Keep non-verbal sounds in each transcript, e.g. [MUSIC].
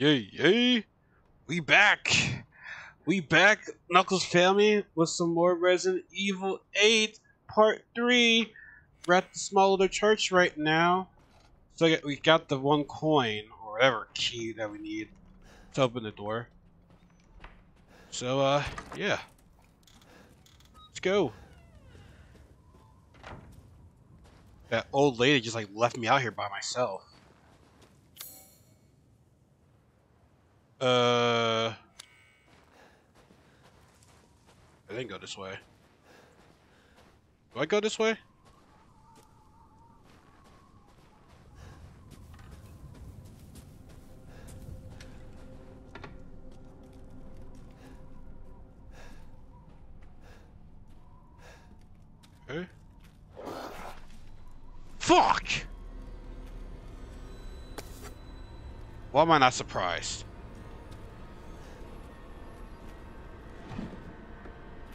Yay, yay! We back! We back, Knuckles family, with some more Resident Evil 8 Part 3. We're at the small little church right now. So we got the one coin, or whatever key that we need to open the door. So, uh, yeah. Let's go. That old lady just, like, left me out here by myself. Uh... I didn't go this way. Do I go this way? Okay. Fuck! Why am I not surprised?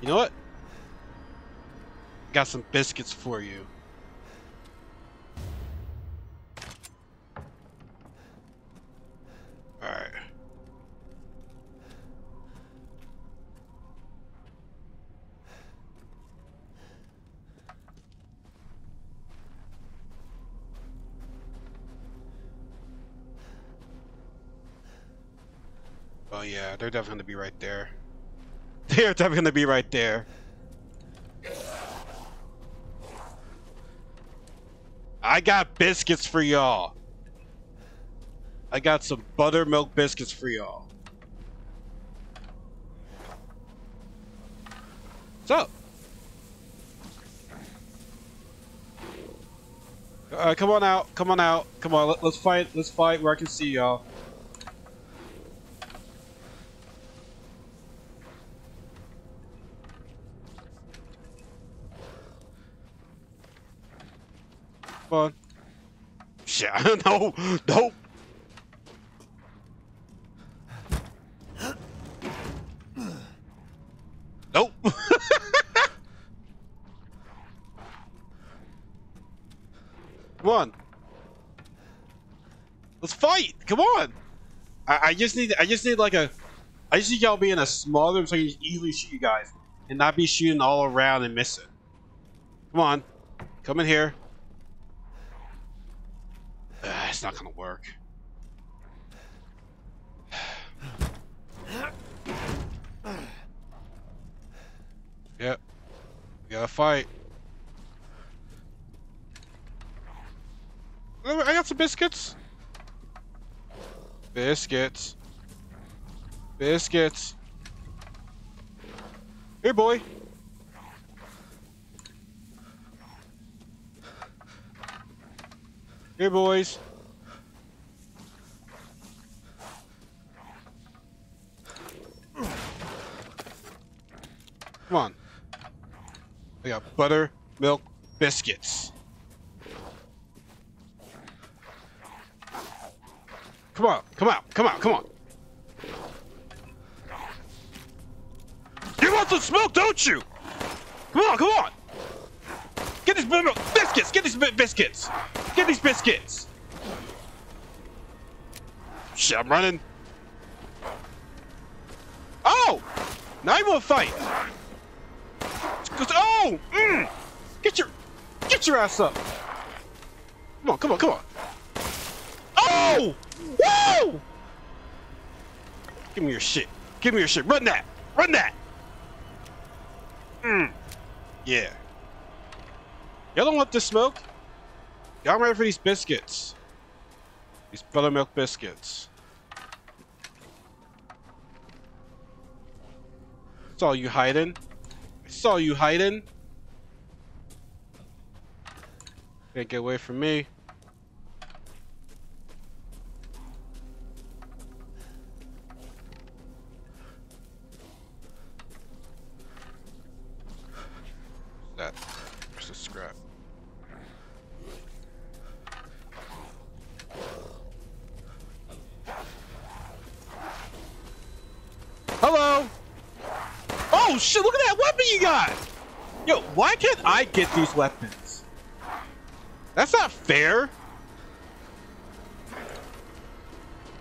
You know what? Got some biscuits for you. Alright. Oh yeah, they're definitely gonna be right there. They're definitely gonna be right there. I got biscuits for y'all. I got some buttermilk biscuits for y'all. What's up? Uh, come on out. Come on out. Come on. Let, let's fight. Let's fight where I can see y'all. On. Shit. [LAUGHS] no. Nope. Nope. [LAUGHS] Come on. Let's fight. Come on. I, I just need. I just need like a. I just need y'all be in a small room so I can easily shoot you guys and not be shooting all around and missing. Come on. Come in here. Not gonna work. Yep. We gotta fight. I got some biscuits. Biscuits. Biscuits. Here, boy. Here, boys. Come on. I got butter, milk, biscuits. Come on, come out, come out, come on. You want some smoke, don't you? Come on, come on. Get these biscuits, get these biscuits. Get these biscuits. Shit, I'm running. Oh! Now you want fight. Oh! Mm. Get your, get your ass up. Come on, come on, come on. Oh! Woo! Give me your shit. Give me your shit. Run that. Run that. Mm. Yeah. Y'all don't want this smoke? Y'all ready for these biscuits? These buttermilk biscuits. Saw you hiding. Saw you hiding. Can't get away from me. Oh shit, look at that weapon you got! Yo, why can't I get these weapons? That's not fair.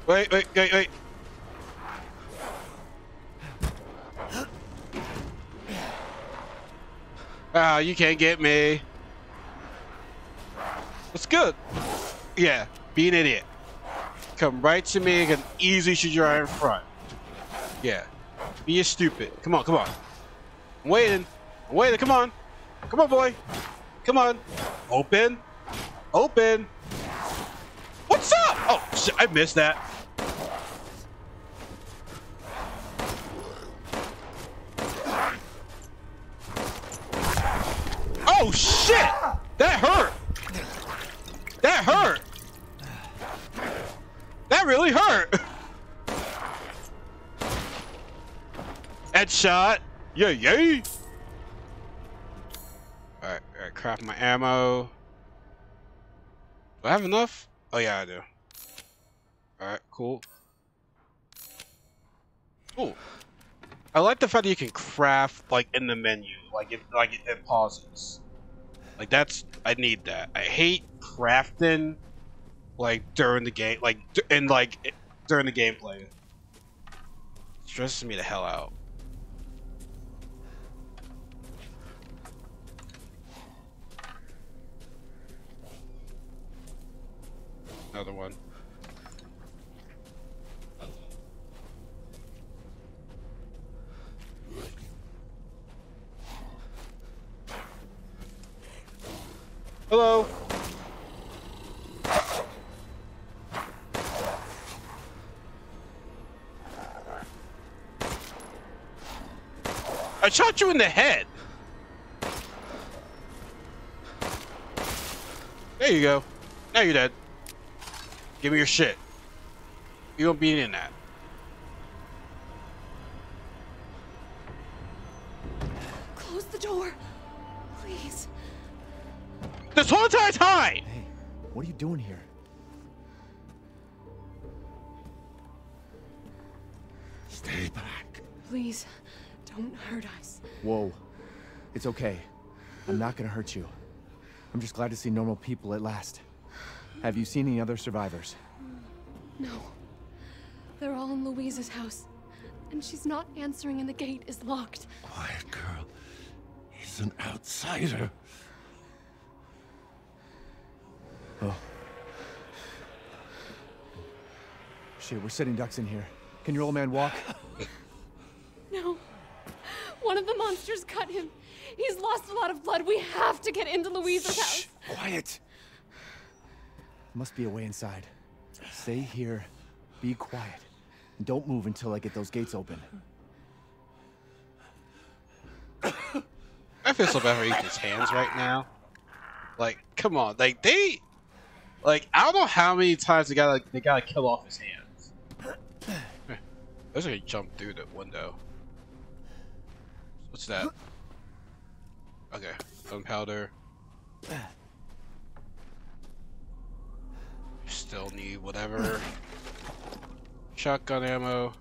Wait, wait, wait, wait. Ah, you can't get me. What's good? Yeah, be an idiot. Come right to me and easily shoot you right in front. Yeah. Be a stupid. Come on, come on. I'm waiting. I'm waiting. Come on. Come on, boy. Come on. Open. Open. What's up? Oh, shit, I missed that. Oh, shit! That hurt! That hurt! Headshot! Yeah, yay! Alright, alright, craft my ammo. Do I have enough? Oh yeah, I do. Alright, cool. Cool. I like the fact that you can craft like in the menu, like it like it, it pauses. Like that's I need that. I hate crafting like during the game, like and like it, during the gameplay. stresses me the hell out. Another one. Hello. I shot you in the head. There you go. Now you're dead. Give me your shit. You don't be in that. Close the door. Please. This whole entire time! Hey, what are you doing here? Stay back. Please. Don't hurt us. Whoa. It's okay. I'm not gonna hurt you. I'm just glad to see normal people at last. Have you seen any other survivors? No. They're all in Luiza's house. And she's not answering and the gate is locked. Quiet girl. He's an outsider. Oh. Shit, we're sitting ducks in here. Can your old man walk? [LAUGHS] No. One of the monsters cut him. He's lost a lot of blood. We have to get into Luiza's house. Quiet. Must be a way inside. Stay here, be quiet, and don't move until I get those gates open. I feel so bad for Ethan's hands right now. Like, come on, like they, like I don't know how many times they gotta they gotta kill off his hands. [SIGHS] Eh, There's gonna jump through the window. What's that? Okay, gunpowder. Still need whatever. Shotgun ammo.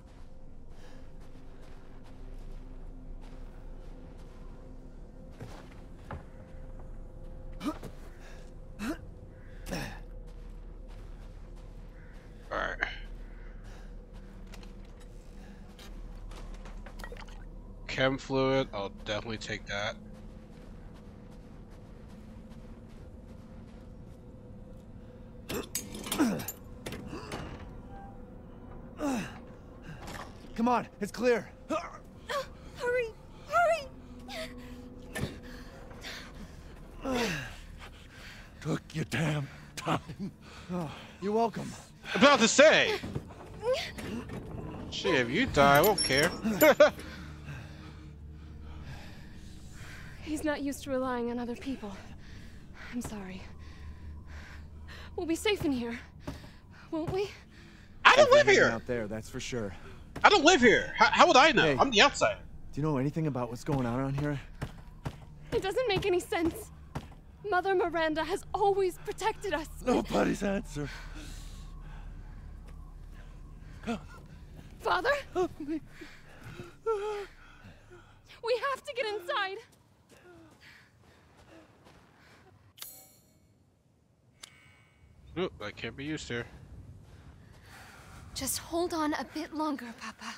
Chem fluid, I'll definitely take that. Come on, it's clear. Hurry! Hurry! Took your damn time. Oh, you're welcome. About to say! Shit, if you die, I won't care. He's not used to relying on other people. I'm sorry. We'll be safe in here, won't we? I don't live here! Out there, that's for sure. I don't live here! How, how would I know? Hey. I'm the outsider. Do you know anything about what's going on around here? It doesn't make any sense. Mother Miranda has always protected us. Nobody's answer. Father, Help me. we have to get inside. Nope, that can't be used here. Just hold on a bit longer, Papa.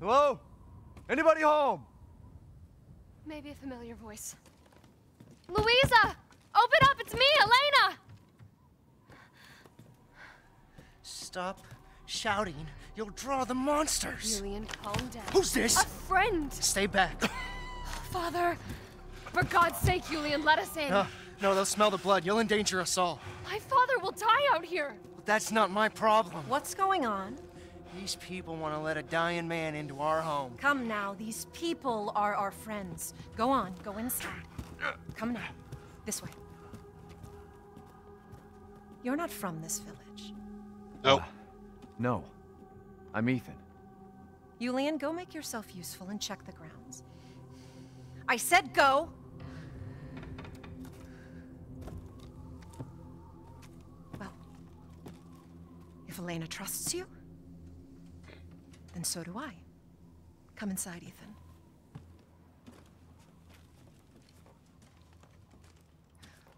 Hello? Anybody home? Maybe a familiar voice. Luiza! Open up! It's me, Elena! Stop shouting. You'll draw the monsters. Julian, calm down. Who's this? A friend! Stay back. Father! For God's sake, Julian, let us in. No, no, they'll smell the blood. You'll endanger us all. My father will die out here. But that's not my problem. What's going on? These people want to let a dying man into our home. Come now, these people are our friends. Go on, go inside. Come now, this way. You're not from this village. Nope. Uh, no. I'm Ethan. Yulian, go make yourself useful and check the grounds. I said go! If Elena trusts you, then so do I. Come inside, Ethan.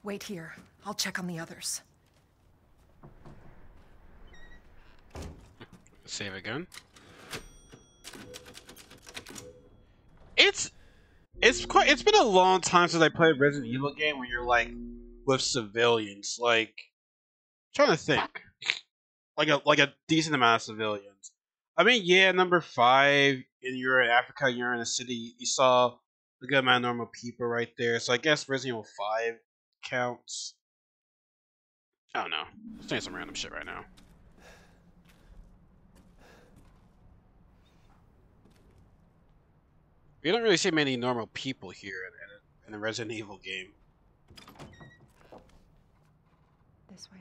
Wait here. I'll check on the others. Save again. It's it's quite it's been a long time since I played a Resident Evil game where you're like with civilians. Like trying to think. Like a like a decent amount of civilians. I mean, yeah, number five, and you're in Africa, you're in a city, you saw a good amount of normal people right there. So I guess Resident Evil five counts. I don't know. I'm saying some random shit right now. You don't really see many normal people here in, in a Resident Evil game. This way.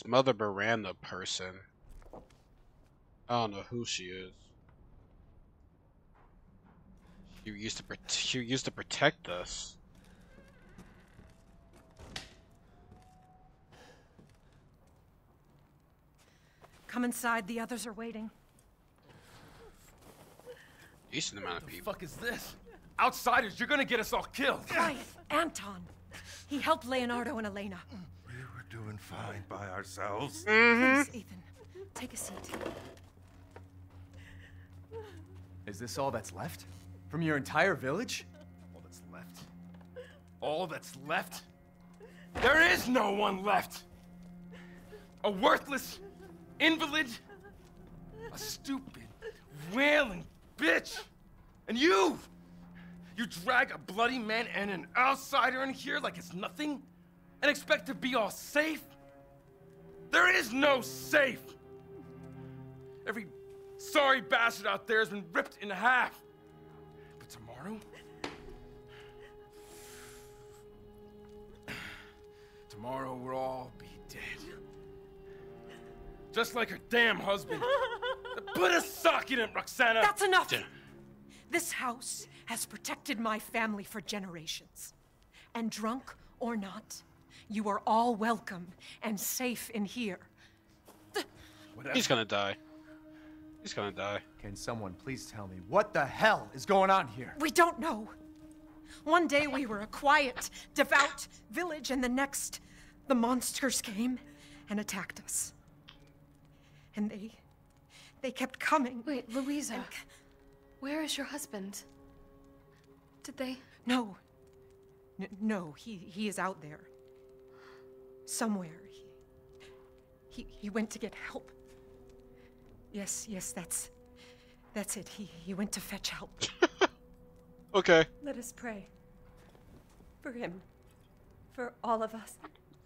This Mother Miranda person. I don't know who she is. She used to prot- she used to protect us. Come inside, the others are waiting. Decent amount of people. The fuck is this? Outsiders, you're gonna get us all killed. Quiet, Anton. He helped Leonardo and Elena. We were doing fine by ourselves. Mm-hmm. Please, Ethan, take a seat. Is this all that's left? From your entire village? All that's left. All that's left? There is no one left! A worthless invalid, a stupid, wailing bitch! And you! You drag a bloody man and an outsider in here like it's nothing? And expect to be all safe? There is no safe! Every sorry bastard out there has been ripped in half. But tomorrow? Tomorrow we'll all be dead. Just like her damn husband. [LAUGHS] Put a sock in it, Roxana! That's enough! Yeah. This house has protected my family for generations. And drunk or not, you are all welcome and safe in here. Whatever. He's gonna die. He's gonna die. Can someone please tell me what the hell is going on here? We don't know. One day we were a quiet, devout village, and the next, the monsters came and attacked us. And they. they kept coming. Wait, Luiza. And- Where is your husband? Did they? No. N- no, he, he is out there. Somewhere. He, he, he went to get help. Yes, yes, that's. That's it. He, he went to fetch help. [LAUGHS] Okay. Let us pray. For him. For all of us.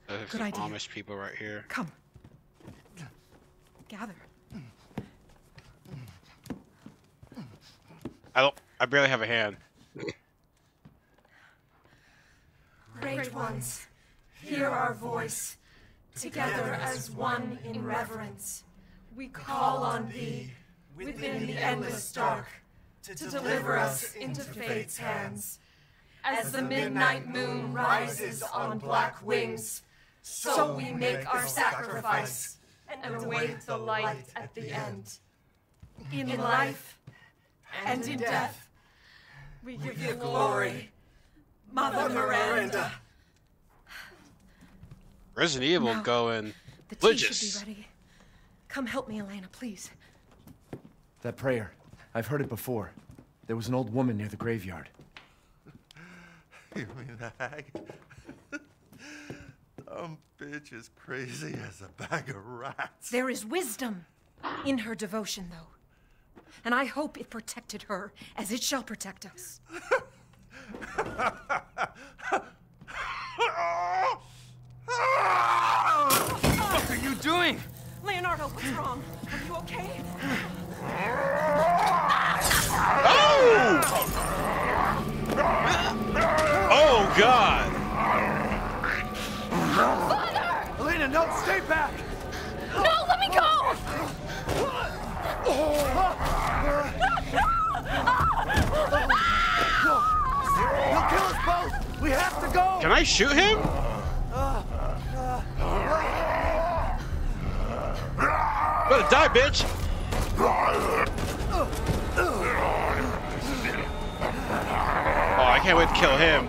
There's Good idea. Amish people right here. Come. Gather. I don't. I barely have a hand. Great ones, hear our voice. Together as one in reverence, we call on thee within the endless dark to deliver us into fate's hands. As the midnight moon rises on black wings, so we make our sacrifice and await the light at the end. In life and in death, we give you glory, Mother Miranda. Resident Evil Now, going The tea should be ready. Come help me, Elena, please. That prayer. I've heard it before. There was an old woman near the graveyard. [LAUGHS] You mean the hag? [LAUGHS] Dumb bitch is crazy as a bag of rats. There is wisdom in her devotion, though. And I hope it protected her as it shall protect us. [LAUGHS] What are you doing? Leonardo, what's wrong? Are you okay? Oh Oh, God! Father! Elena, no, stay back! No, let me go! He'll kill us both! We have to go! Can I shoot him? Bitch! Oh, I can't wait to kill him.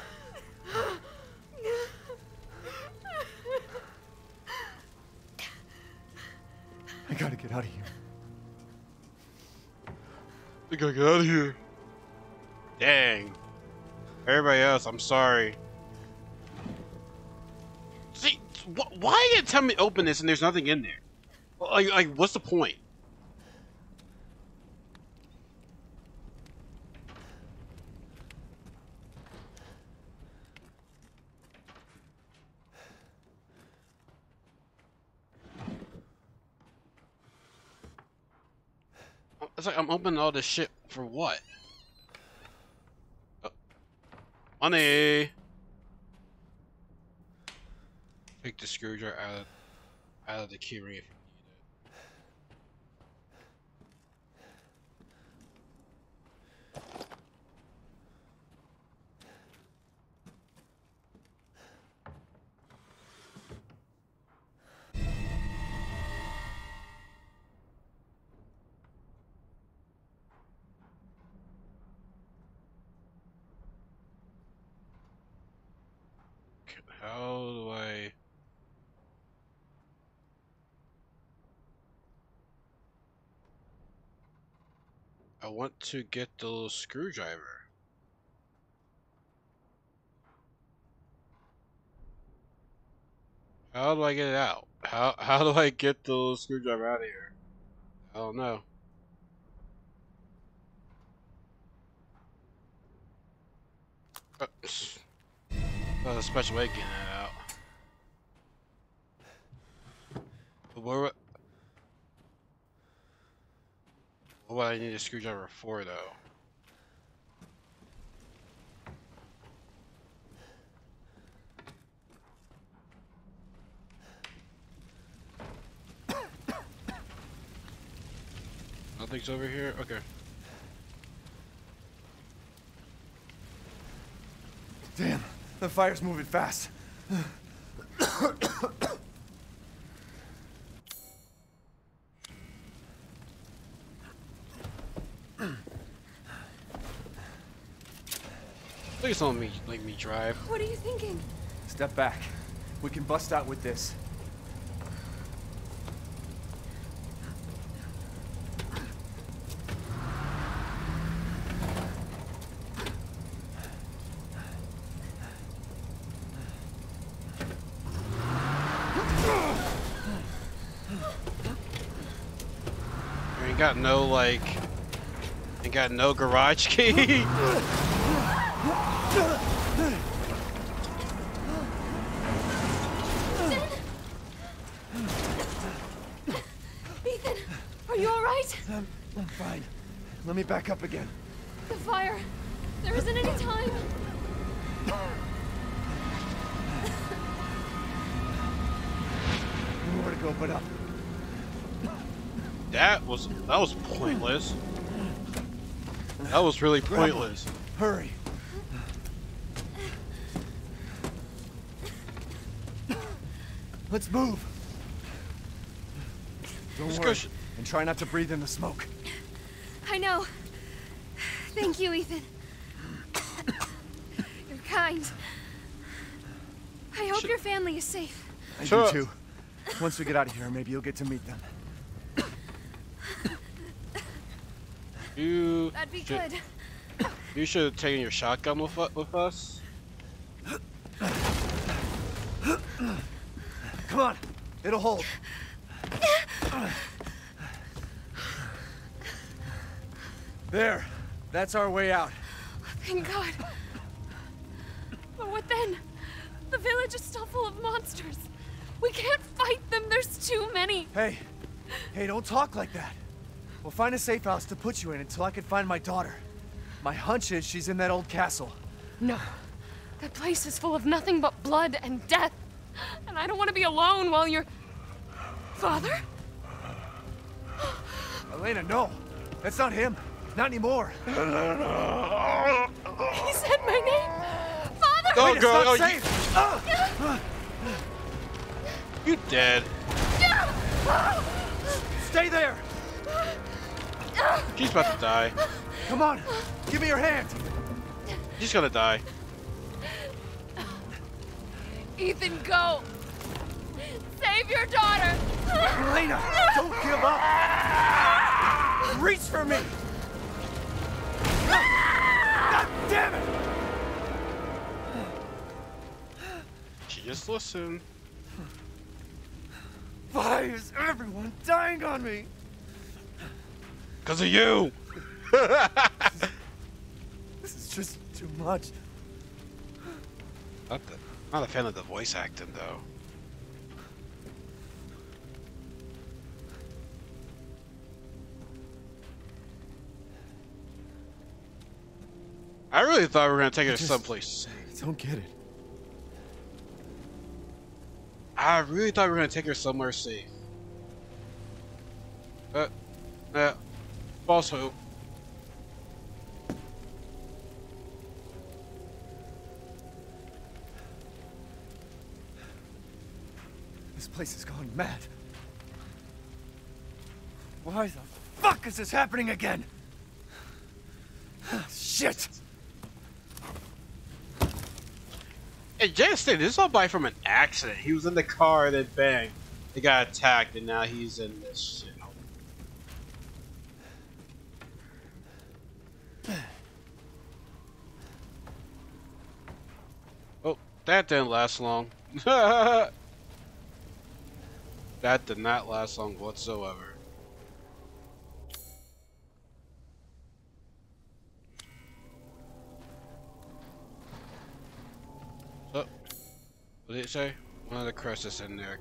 Gotta get out of here. Dang. Everybody else, I'm sorry. See, wh- why you gonna tell me open this and there's nothing in there? Like, like, what's the point? It's like I'm opening all this shit for what? Oh. Money. Take the screwdriver out of out of the keyring if want to get the little screwdriver. How do I get it out? How [LAUGHS] how do I get the little screwdriver out of here? I don't know. [LAUGHS] Uh, That's a special way getting it out. But where would... What I need a screwdriver for, though? Nothing's over here? Okay. Damn, the fire's moving fast. Please don't me make me drive. What are you thinking? Step back. We can bust out with this. Ain't got no like ain't got no garage key. [LAUGHS] I'm fine. Let me back up again. The fire. There isn't any time. Nowhere to go but up. That was that was pointless. That was really pointless. Hurry. Let's move. Don't Let's worry, and try not to breathe in the smoke. I know. Thank you, Ethan. You're kind. I hope your family is safe. I Sure. do too. Once we get out of here, maybe you'll get to meet them. You That'd be should, good. you should have taken your shotgun with with us. Come on, it'll hold. There, that's our way out. Thank God. But what then? The village is still full of monsters. We can't fight them. There's too many. Hey, hey, don't talk like that. We'll find a safe house to put you in until I can find my daughter. My hunch is she's in that old castle. No. That place is full of nothing but blood and death. And I don't want to be alone while you're. Father? Elena, no. That's not him. Not anymore. He said my name. Father! Oh, Elena, girl, stop oh, saying- [SIGHS] Ah! You dead? Stay there! She's about to die. Come on, give me your hand. She's gonna die. Ethan, go! Save your daughter! Elena, don't give up. Reach for me. Damn it! She just listened. Why is everyone dying on me? Cause of you. This is just too much. Not the, not a fan of the voice acting though. I really thought we were gonna take her just- someplace. I don't get it. I really thought we were gonna take her somewhere safe. Uh, uh, false hope. This place has gone mad. Why the fuck is this happening again? [SIGHS] Shit! Hey, said this is all by from an accident. He was in the car, and then bang, he got attacked, and now he's in this shit. [SIGHS] Oh, that didn't last long. [LAUGHS] that did not last long whatsoever. Did it say? One of the crests in there.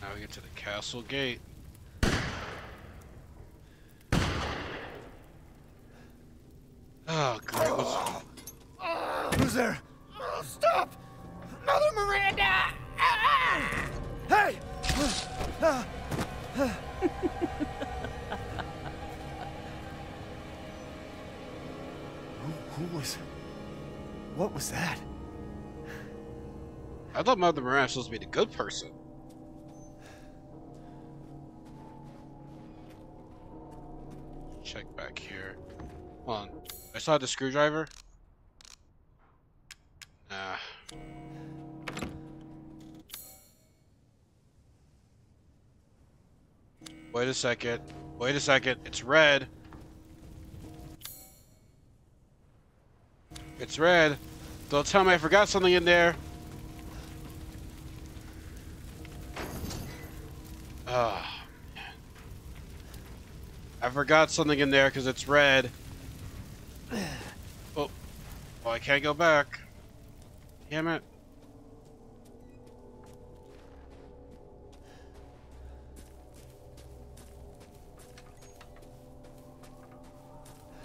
Now we get to the castle gate. Oh, great. Who's there? Stop! Mother Miranda! Hey! who, who was... What was that? I thought Mother Miranda was supposed to be the good person. Check back here. Hold on. I saw the screwdriver. Wait a second. Wait a second. It's red. It's red. Don't tell me I forgot something in there. Ah. I forgot something in there because it's red. Oh, well, I can't go back. Damn it.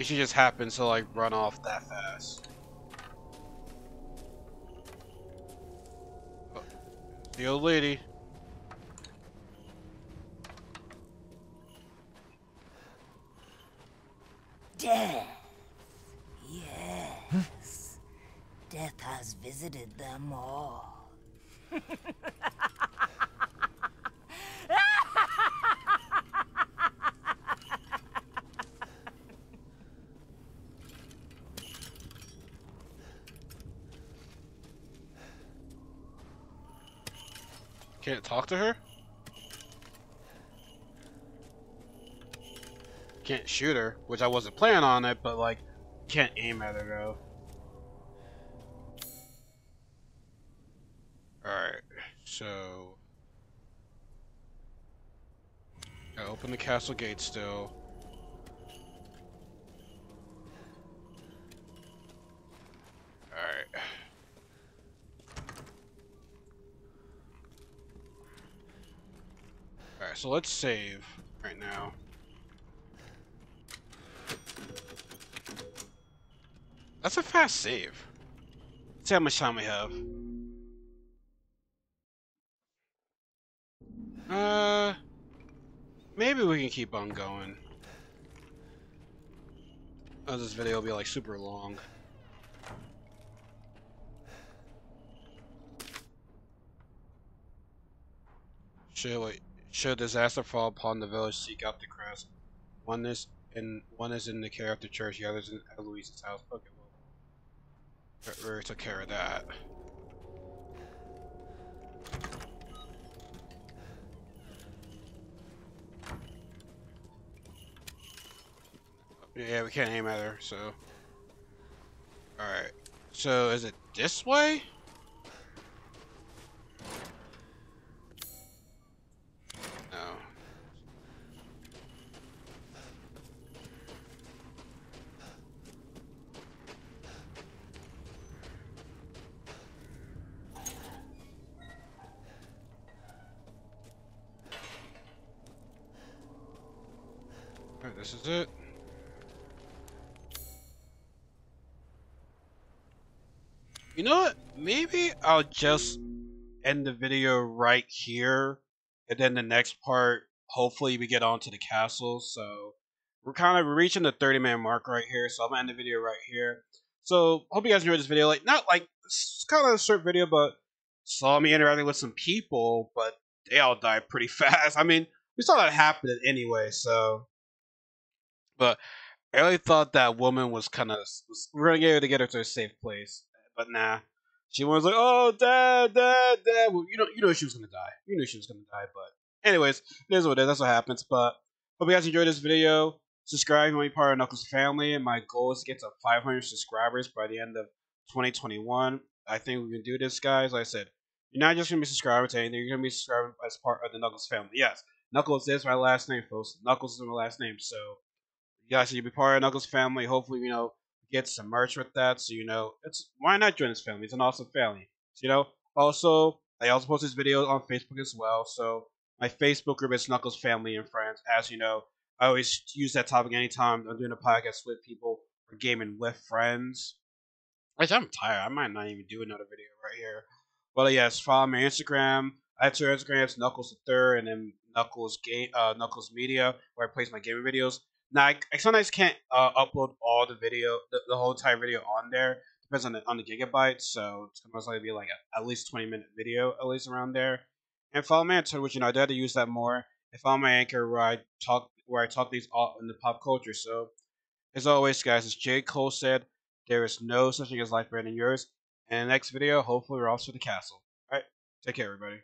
It should just happen to like run off that fast. Oh, the old lady. Death. Yes. Death has visited them all. [LAUGHS] Can't talk to her? Can't shoot her, which I wasn't planning on it, but like, can't aim at her though. Alright, so... I open the castle gate still. Alright. Alright, so let's save right now. That's a fast save. Let's see how much time we have. Uh, maybe we can keep on going. Oh, this video will be like super long. Should wait. Should disaster fall upon the village, seek out the crest. One is in one is in the care of the church, the other is in Eloise's house. Okay, well, we took care of that. Yeah, we can't aim at her, so. Alright. So, is it this way? No. Alright, this is it. You know what? Maybe I'll just end the video right here, and then the next part, hopefully we get onto the castle. So we're kind of reaching the 30 minute mark right here, so I'm gonna end the video right here. So hope you guys enjoyed this video. Like not like it's kind of a short video, but saw me interacting with some people, but they all died pretty [LAUGHS] fast. I mean, we saw that happen anyway, so. But I really thought that woman was kind of we're gonna get her to a safe place but nah. She was like, "Oh, dad, dad, dad." Well, you know, you know she was gonna die. You knew she was gonna die. But anyways, it is what it is. That's what happens. But hope you guys enjoyed this video. Subscribe if you want to be part of Knuckles family. And my goal is to get to 500 subscribers by the end of 2021. I think we can do this, guys. Like I said, you're not just gonna be subscribing to anything. You're gonna be subscribing as part of the Knuckles family. Yes, Knuckles is my last name, folks. Knuckles is my last name. So you guys should be part of Knuckles family. Hopefully, you know get some merch with that. So you know, it's why not join this family? It's an awesome family. So, you know, also I also post this videos on Facebook as well. So my Facebook group is Knuckles Family and Friends. As you know, I always use that topic anytime I'm doing a podcast with people or gaming with friends. Actually, I'm tired. I might not even do another video right here. But uh, yes, follow my Instagram. I have two Instagrams, Knuckles the Third, and then Knuckles Game, uh, Knuckles Media, where I place my gaming videos. Now, I, can't uh, upload all the video, the, the, whole entire video on there. Depends on the on the gigabytes, so it's most likely be like a, at least twenty minute video, at least around there. And follow my Twitter, which you know I do to use that more. And follow my anchor where I talk where I talk these all in the pop culture. So, as always, guys, as J Cole said, there is no such thing as life better than yours. And the next video, hopefully, we're off to the castle. All right, take care, everybody.